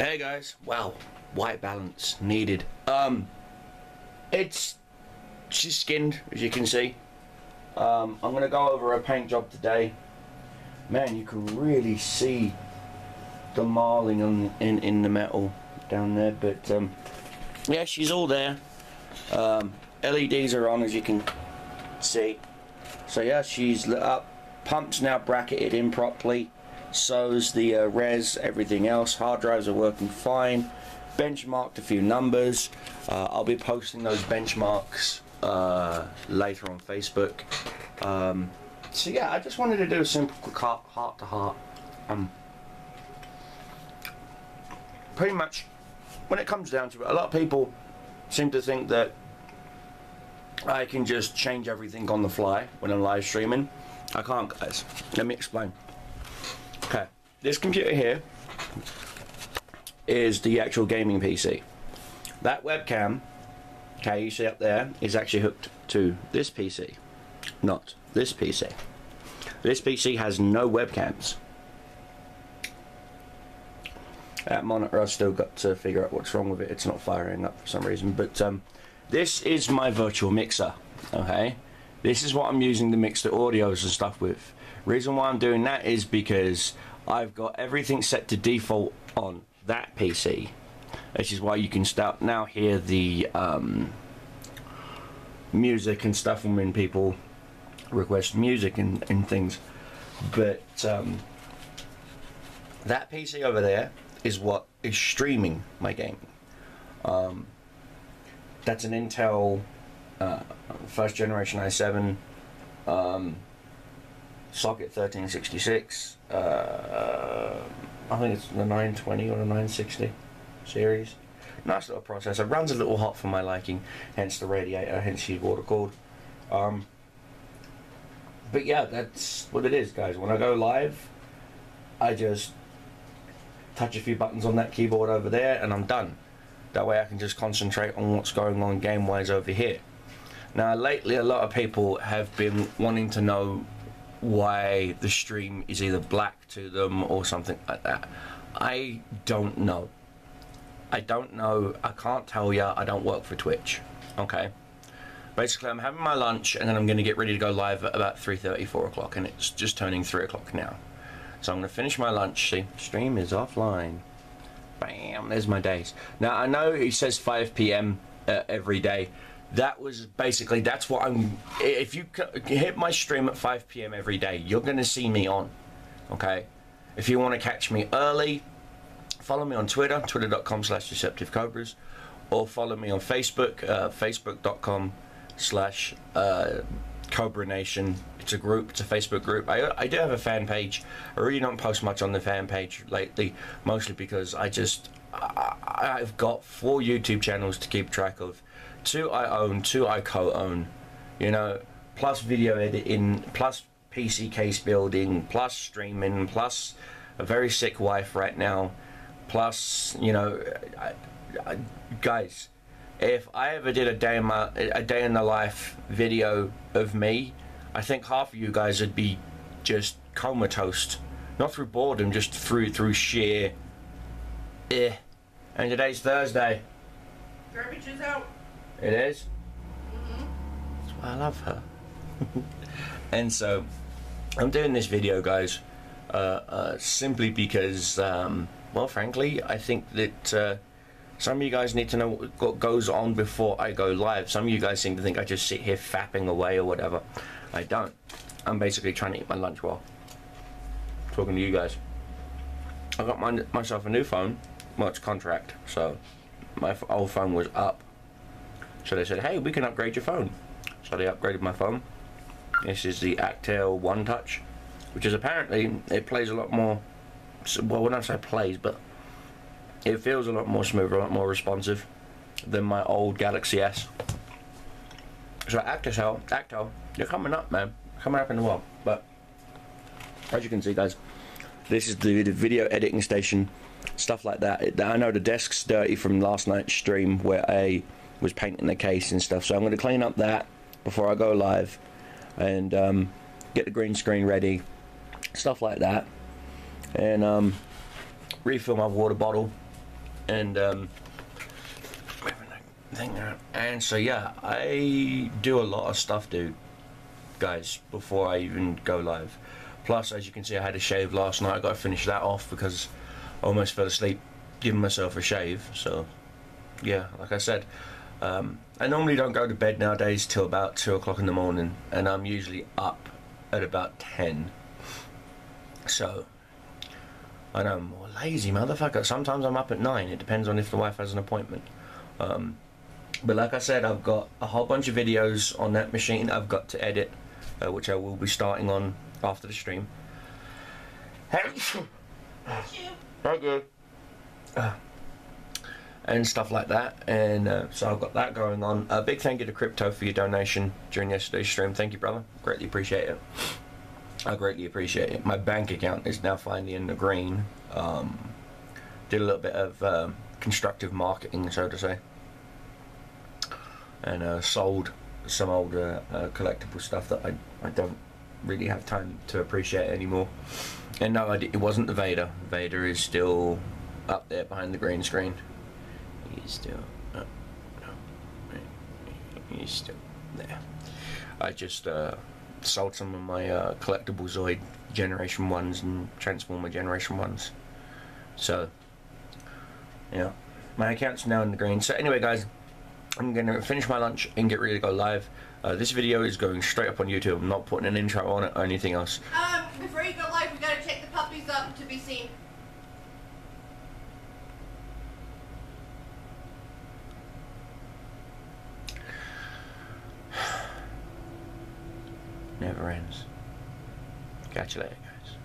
Hey guys, wow, white balance needed. Um, it's she's skinned as you can see. Um, I'm gonna go over a paint job today. Man, you can really see the marling on in in the metal down there, but um, yeah, she's all there. Um, LEDs are on as you can see. So yeah, she's lit up. Pumps now bracketed in properly. So's the uh, res, everything else. Hard drives are working fine. Benchmarked a few numbers. Uh, I'll be posting those benchmarks uh, later on Facebook. Um, so yeah, I just wanted to do a simple heart, heart to heart. Um, pretty much, when it comes down to it, a lot of people seem to think that I can just change everything on the fly when I'm live streaming. I can't, guys. Let me explain. Okay, this computer here is the actual gaming PC. That webcam, okay, you see up there, is actually hooked to this PC, not this PC. This PC has no webcams. That monitor, I've still got to figure out what's wrong with it. It's not firing up for some reason. But um, this is my virtual mixer, okay? This is what I'm using to mix the audios and stuff with. Reason why I'm doing that is because I've got everything set to default on that PC. Which is why you can start now hear the um, music and stuff when people request music and, and things. But um, that PC over there is what is streaming my game. Um, that's an Intel uh, first generation i7 um, socket 1366. Uh, I think it's the 920 or the 960 series. Nice little processor. Runs a little hot for my liking, hence the radiator, hence the water cooled. Um, but yeah, that's what it is, guys. When I go live, I just touch a few buttons on that keyboard over there and I'm done. That way I can just concentrate on what's going on game wise over here. Now, lately, a lot of people have been wanting to know why the stream is either black to them or something like that. I don't know. I don't know. I can't tell you. I don't work for Twitch. Okay. Basically, I'm having my lunch and then I'm going to get ready to go live at about 3:30, 4 o'clock, and it's just turning 3 o'clock now. So I'm going to finish my lunch. See, stream is offline. Bam, there's my days. Now I know it says 5 p.m. Uh, every day. That was basically that's what I'm. If you hit my stream at 5 p.m. every day, you're going to see me on. Okay. If you want to catch me early, follow me on Twitter, twitter.com slash deceptive cobras, or follow me on Facebook, uh, facebook.com slash uh, Cobra Nation. It's a group, it's a Facebook group. I, I do have a fan page. I really don't post much on the fan page lately, mostly because I just, I, I've got four YouTube channels to keep track of. Two I own, two I co own, you know, plus video editing, plus PC case building, plus streaming, plus a very sick wife right now, plus, you know, I, I, guys if I ever did a day in my a day in the life video of me, I think half of you guys would be just comatose, not through boredom, just through through sheer eh. And today's Thursday. Garbage is out. It is? That's why I love her. and so, I'm doing this video, guys, uh, uh, simply because, um, well, frankly, I think that uh, some of you guys need to know what goes on before I go live. Some of you guys seem to think I just sit here fapping away or whatever. I don't. I'm basically trying to eat my lunch while talking to you guys. I got my, myself a new phone. Well, it's contract, so my old phone was up. So they said, hey, we can upgrade your phone. So they upgraded my phone. This is the Alcatel One Touch, which is apparently, it plays a lot more, well, when I say plays, but it feels a lot more smooth, a lot more responsive than my old Galaxy S. So Alcatel, Alcatel, you're coming up, man. Coming up in the world. But as you can see, guys, this is the, the video editing station, stuff like that. It, I know the desk's dirty from last night's stream where I was painting the case and stuff. So I'm going to clean up that before I go live and um, get the green screen ready, stuff like that, and um, refill my water bottle and um, thing. And so yeah, I do a lot of stuff, dude, guys, before I even go live. Plus, as you can see, I had a shave last night. I got to finish that off because I almost fell asleep giving myself a shave. So yeah, like I said, um, I normally don't go to bed nowadays till about two o'clock in the morning, and I'm usually up at about ten. So I know I'm more lazy, motherfucker. Sometimes I'm up at nine. It depends on if the wife has an appointment. Um, but like I said, I've got a whole bunch of videos on that machine I've got to edit, uh, which I will be starting on after the stream. Bless you. Thank you. Uh, and stuff like that. And uh, so I've got that going on. A big thank you to Crypto for your donation during yesterday's stream. Thank you, brother. Greatly appreciate it. I greatly appreciate it. My bank account is now finally in the green. Um, did a little bit of um constructive marketing, so to say, and uh, sold some old uh, uh, collectible stuff that I, I don't really have time to appreciate anymore. And no, it wasn't the Vader. Vader is still up there behind the green screen. He's still. Uh, no, he's still there. I just uh, sold some of my uh, collectible Zoid Generation 1s and Transformer Generation 1s. So, yeah. My account's now in the green. So, anyway, guys, I'm going to finish my lunch and get ready to go live. Uh, this video is going straight up on YouTube. I'm not putting an intro on it or anything else. Um, before you go live, we gotta check the puppies up to be seen. Never ends. Catch you later, guys.